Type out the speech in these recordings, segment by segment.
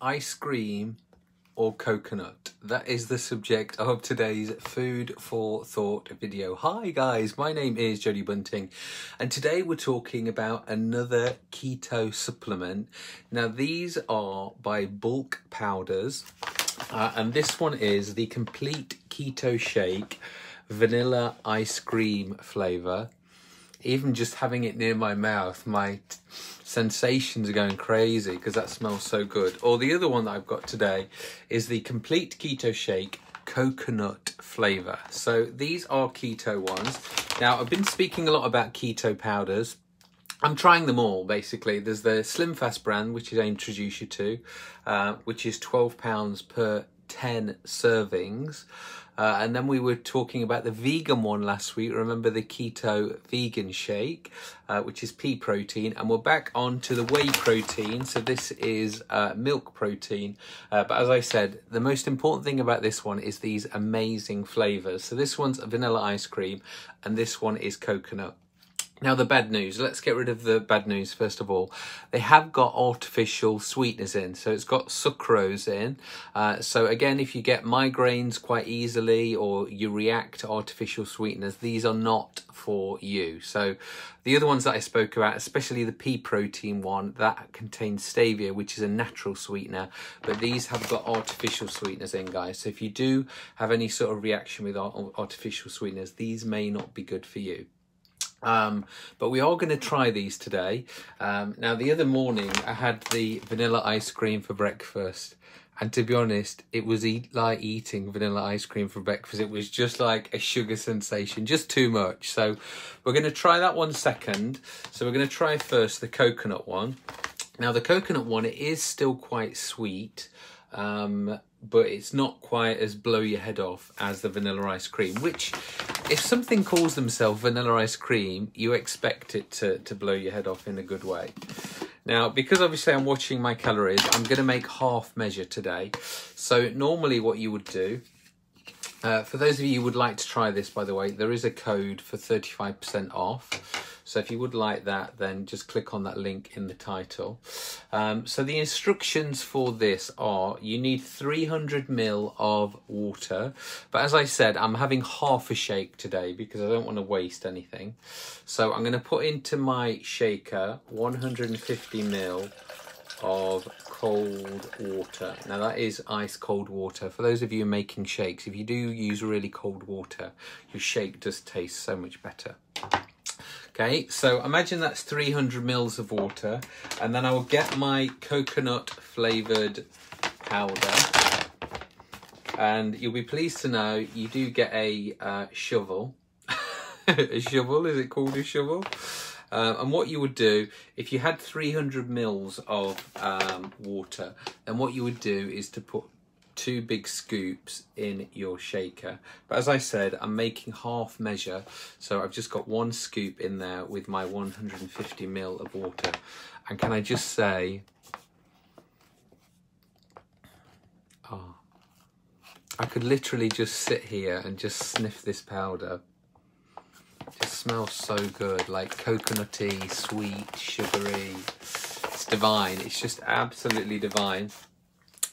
ice cream or coconut? That is the subject of today's food for thought video. Hi guys, my name is Jody Bunting and today we're talking about another keto supplement. Now these are by Bulk Powders uh, and this one is the Complete Keto Shake Vanilla Ice Cream flavor even just having it near my mouth, my sensations are going crazy because that smells so good. Or the other one that I've got today is the Complete Keto Shake coconut flavor. So these are keto ones. Now, I've been speaking a lot about keto powders. I'm trying them all basically. There's the Slim Fast brand, which I introduce you to, uh, which is £12 per 10 servings. Uh, and then we were talking about the vegan one last week. Remember the keto vegan shake, uh, which is pea protein. And we're back on to the whey protein. So this is uh, milk protein. Uh, but as I said, the most important thing about this one is these amazing flavors. So this one's vanilla ice cream and this one is coconut. Now the bad news, let's get rid of the bad news first of all. They have got artificial sweeteners in, so it's got sucrose in. Uh, so again, if you get migraines quite easily or you react to artificial sweeteners, these are not for you. So the other ones that I spoke about, especially the pea protein one, that contains stevia, which is a natural sweetener, but these have got artificial sweeteners in, guys. So if you do have any sort of reaction with artificial sweeteners, these may not be good for you. Um, but we are going to try these today. Um, now, the other morning I had the vanilla ice cream for breakfast. And to be honest, it was like eating vanilla ice cream for breakfast. It was just like a sugar sensation, just too much. So we're going to try that one second. So we're going to try first the coconut one. Now the coconut one, it is still quite sweet. Um, but it's not quite as blow your head off as the vanilla ice cream, which if something calls themselves vanilla ice cream, you expect it to, to blow your head off in a good way. Now, because obviously I'm watching my calories, I'm going to make half measure today. So normally what you would do, uh, for those of you who would like to try this, by the way, there is a code for 35% off. So if you would like that, then just click on that link in the title. Um, so the instructions for this are you need 300 ml of water. But as I said, I'm having half a shake today because I don't want to waste anything. So I'm going to put into my shaker 150 ml of cold water. Now that is ice cold water. For those of you making shakes, if you do use really cold water, your shake does taste so much better. Okay, so imagine that's 300 mils of water, and then I will get my coconut flavoured powder. And you'll be pleased to know you do get a uh, shovel. a shovel, is it called a shovel? Uh, and what you would do, if you had 300 mils of um, water, then what you would do is to put two big scoops in your shaker. But as I said, I'm making half measure, so I've just got one scoop in there with my 150 mil of water. And can I just say, oh, I could literally just sit here and just sniff this powder. It just smells so good, like coconutty, sweet, sugary. It's divine. It's just absolutely divine.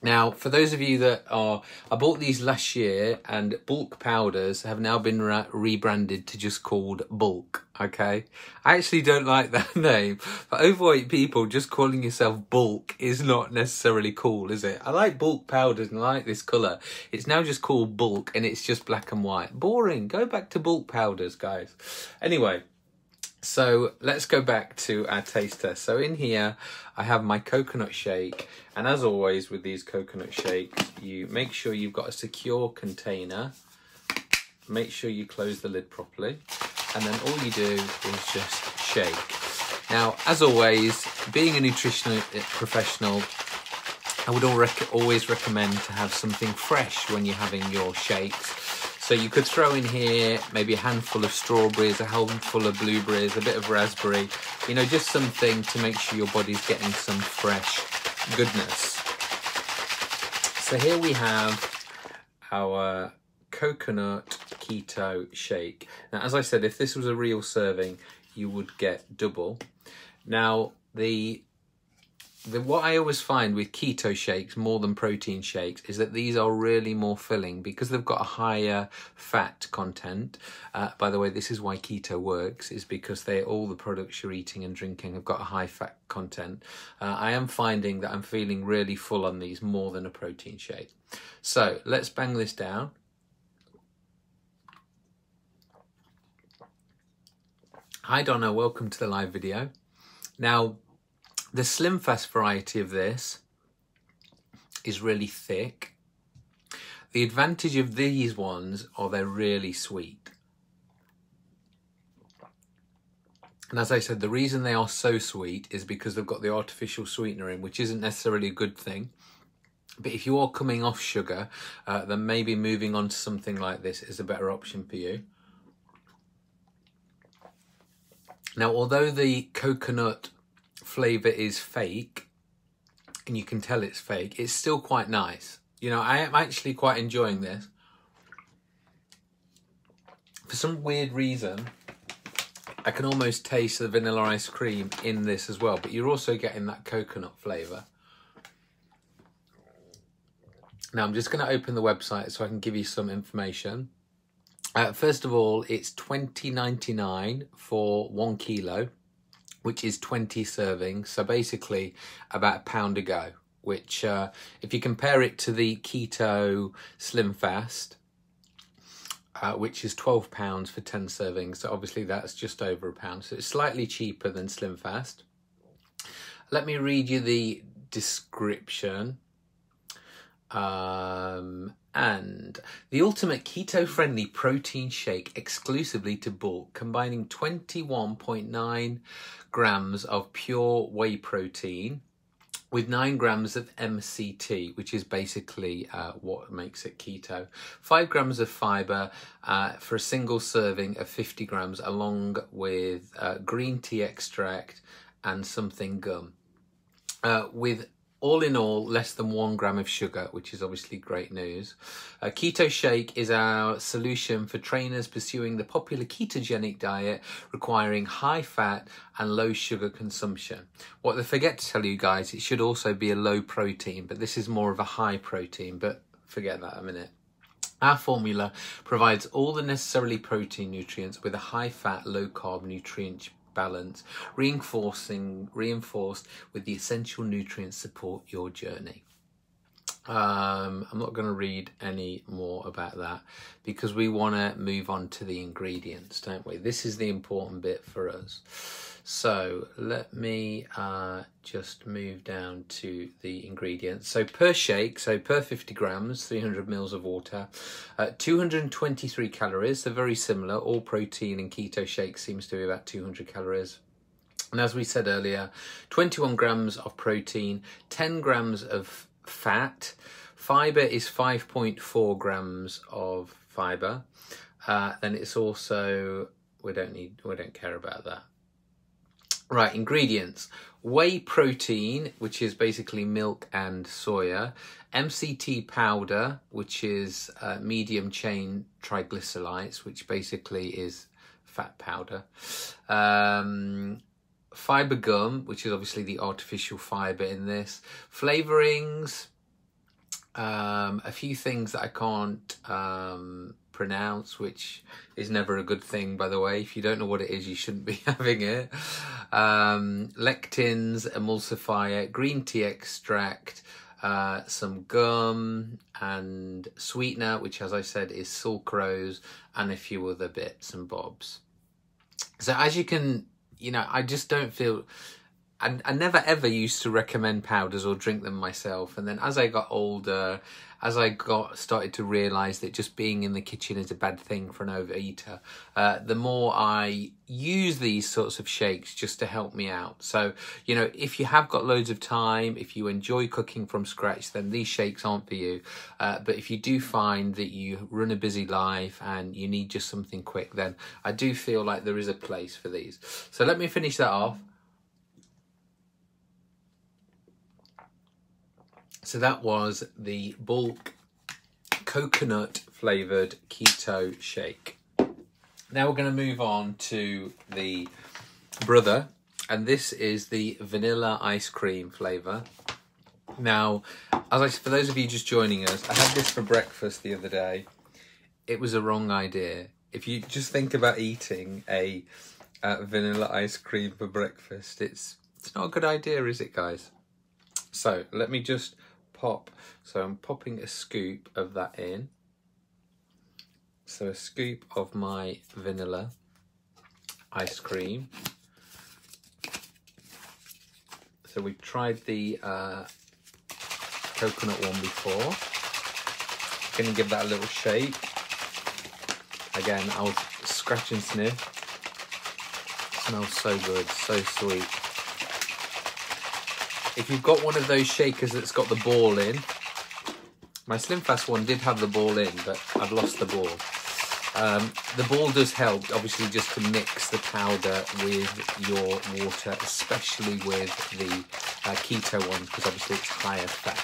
Now, for those of you that are, I bought these last year and bulk powders have now been re rebranded to just called bulk. Okay. I actually don't like that name. For overweight people, just calling yourself bulk is not necessarily cool, is it? I like bulk powders and I like this colour. It's now just called bulk and it's just black and white. Boring. Go back to bulk powders, guys. Anyway, so let's go back to our taste test. So in here, I have my coconut shake. And as always with these coconut shakes, you make sure you've got a secure container. Make sure you close the lid properly. And then all you do is just shake. Now, as always, being a nutritional eh, professional, I would always recommend to have something fresh when you're having your shakes. So you could throw in here maybe a handful of strawberries, a handful of blueberries, a bit of raspberry, you know, just something to make sure your body's getting some fresh goodness. So here we have our coconut keto shake. Now, as I said, if this was a real serving, you would get double. Now, the the, what I always find with keto shakes more than protein shakes is that these are really more filling because they've got a higher fat content. Uh, by the way, this is why keto works is because they all the products you're eating and drinking have got a high fat content. Uh, I am finding that I'm feeling really full on these more than a protein shake. So let's bang this down. Hi Donna, welcome to the live video. Now, the Slim Fast variety of this is really thick. The advantage of these ones are they're really sweet. And as I said, the reason they are so sweet is because they've got the artificial sweetener in, which isn't necessarily a good thing. But if you are coming off sugar, uh, then maybe moving on to something like this is a better option for you. Now, although the coconut flavour is fake, and you can tell it's fake, it's still quite nice. You know, I am actually quite enjoying this. For some weird reason, I can almost taste the vanilla ice cream in this as well, but you're also getting that coconut flavour. Now I'm just going to open the website so I can give you some information. Uh, first of all, it's twenty ninety nine for one kilo, which is 20 servings. So basically about a pound a go, which uh, if you compare it to the Keto Slim Fast, uh, which is £12 for 10 servings. So obviously that's just over a pound. So it's slightly cheaper than Slim Fast. Let me read you the description. Um, and the ultimate keto friendly protein shake exclusively to bulk, combining 21.9 grams of pure whey protein with 9 grams of MCT, which is basically uh, what makes it keto, 5 grams of fiber uh, for a single serving of 50 grams, along with uh, green tea extract and something gum. Uh, with all in all, less than one gram of sugar, which is obviously great news. A keto shake is our solution for trainers pursuing the popular ketogenic diet requiring high fat and low sugar consumption. What they forget to tell you guys, it should also be a low protein, but this is more of a high protein, but forget that a minute. Our formula provides all the necessarily protein nutrients with a high fat, low carb nutrient balance, reinforcing reinforced with the essential nutrients support your journey. Um, I'm not going to read any more about that because we want to move on to the ingredients, don't we? This is the important bit for us. So let me uh, just move down to the ingredients. So per shake, so per 50 grams, 300 mils of water, uh, 223 calories. They're very similar. All protein and keto shake seems to be about 200 calories. And as we said earlier, 21 grams of protein, 10 grams of fat. Fiber is 5.4 grams of fiber. Uh, then it's also we don't need we don't care about that Right, ingredients. Whey protein, which is basically milk and soya. MCT powder, which is uh, medium chain triglycerides, which basically is fat powder. Um, fiber gum, which is obviously the artificial fiber in this. Flavorings, um, a few things that I can't um, pronounce, which is never a good thing, by the way. If you don't know what it is, you shouldn't be having it. Um, lecithins, emulsifier, green tea extract, uh, some gum and sweetener, which, as I said, is sucrose, and a few other bits and bobs. So, as you can, you know, I just don't feel. I, I never ever used to recommend powders or drink them myself, and then as I got older as I got started to realise that just being in the kitchen is a bad thing for an overeater, uh, the more I use these sorts of shakes just to help me out. So, you know, if you have got loads of time, if you enjoy cooking from scratch, then these shakes aren't for you. Uh, but if you do find that you run a busy life and you need just something quick, then I do feel like there is a place for these. So let me finish that off. So that was the bulk coconut flavored keto shake. Now we're going to move on to the brother and this is the vanilla ice cream flavour. Now, as I for those of you just joining us, I had this for breakfast the other day. It was a wrong idea. If you just think about eating a vanilla ice cream for breakfast, it's it's not a good idea, is it, guys? So let me just pop. So I'm popping a scoop of that in. So a scoop of my vanilla ice cream. So we've tried the uh, coconut one before. Gonna give that a little shake. Again, I'll scratch and sniff. Smells so good, so sweet. If you've got one of those shakers that's got the ball in, my SlimFast one did have the ball in, but I've lost the ball. Um, the ball does help, obviously, just to mix the powder with your water, especially with the uh, keto ones, because obviously it's higher fat.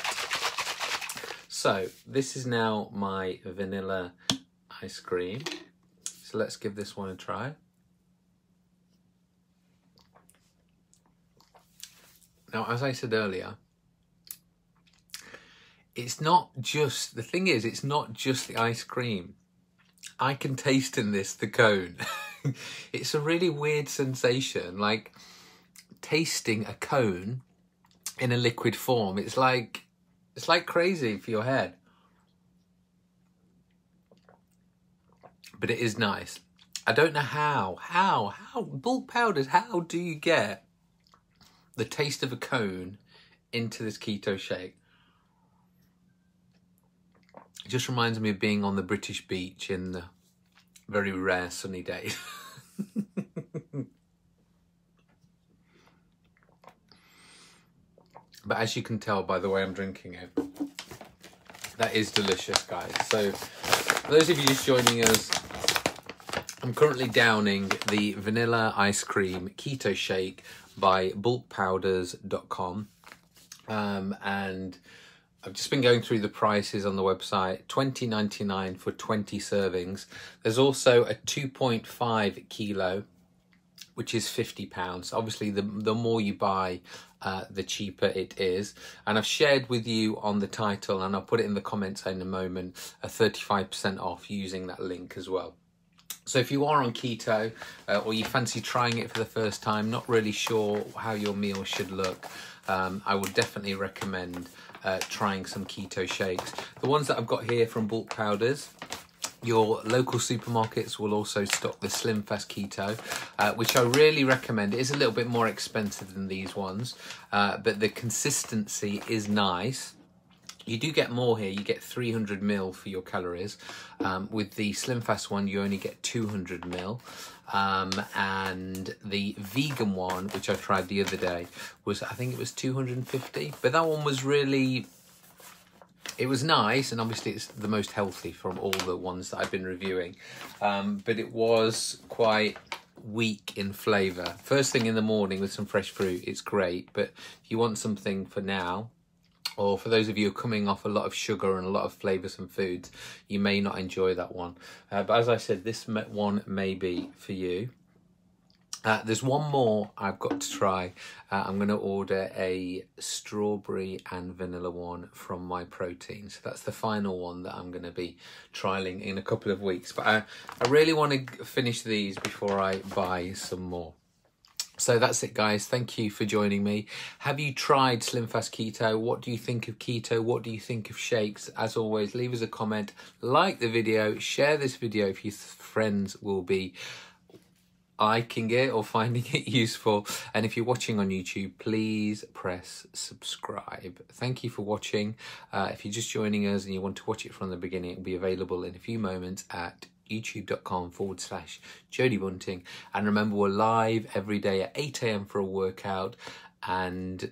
So this is now my vanilla ice cream. So let's give this one a try. Now, as I said earlier, it's not just, the thing is, it's not just the ice cream. I can taste in this the cone. it's a really weird sensation, like tasting a cone in a liquid form. It's like, it's like crazy for your head. But it is nice. I don't know how, how, how, bulk powders, how do you get the taste of a cone into this keto shake. It just reminds me of being on the British beach in the very rare sunny days. but as you can tell by the way I'm drinking it, that is delicious, guys. So, those of you just joining us, I'm currently downing the vanilla ice cream keto shake by bulkpowders.com. Um, and I've just been going through the prices on the website. Twenty ninety nine for 20 servings. There's also a 2.5 kilo, which is 50 pounds. Obviously, the, the more you buy, uh, the cheaper it is. And I've shared with you on the title, and I'll put it in the comments in a moment, a 35% off using that link as well. So if you are on keto uh, or you fancy trying it for the first time, not really sure how your meal should look, um, I would definitely recommend uh, trying some keto shakes. The ones that I've got here from Bulk Powders, your local supermarkets will also stock the Slim Fast Keto, uh, which I really recommend. It is a little bit more expensive than these ones, uh, but the consistency is nice. You do get more here. You get 300 mil for your calories. Um, with the Slim Fast one, you only get 200 mil. Um, and the vegan one, which I tried the other day, was I think it was 250. But that one was really, it was nice, and obviously it's the most healthy from all the ones that I've been reviewing. Um, but it was quite weak in flavour. First thing in the morning with some fresh fruit, it's great. But if you want something for now, or for those of you coming off a lot of sugar and a lot of flavors and foods, you may not enjoy that one. Uh, but as I said, this one may be for you. Uh, there's one more I've got to try. Uh, I'm going to order a strawberry and vanilla one from My Protein. So that's the final one that I'm going to be trialing in a couple of weeks. But I, I really want to finish these before I buy some more. So that's it, guys. Thank you for joining me. Have you tried Slim Fast Keto? What do you think of keto? What do you think of shakes? As always, leave us a comment, like the video, share this video if your friends will be liking it or finding it useful. And if you're watching on YouTube, please press subscribe. Thank you for watching. Uh, if you're just joining us and you want to watch it from the beginning, it will be available in a few moments at youtube.com forward slash Jody Bunting. And remember, we're live every day at 8 a.m. for a workout and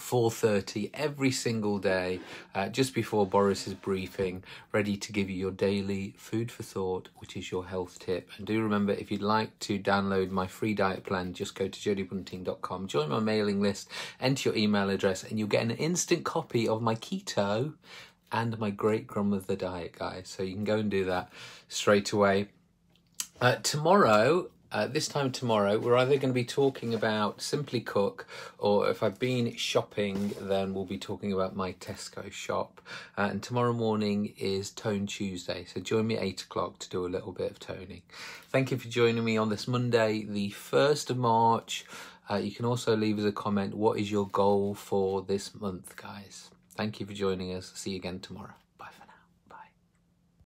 4.30 every single day uh, just before Boris's briefing ready to give you your daily food for thought which is your health tip and do remember if you'd like to download my free diet plan just go to jodybunting.com join my mailing list enter your email address and you'll get an instant copy of my keto and my great grandmother diet guys so you can go and do that straight away uh, tomorrow Uh, this time tomorrow, we're either going to be talking about Simply Cook, or if I've been shopping, then we'll be talking about my Tesco shop. Uh, and tomorrow morning is Tone Tuesday, so join me at 8 o'clock to do a little bit of toning. Thank you for joining me on this Monday, the 1st of March. Uh, you can also leave us a comment. What is your goal for this month, guys? Thank you for joining us. See you again tomorrow.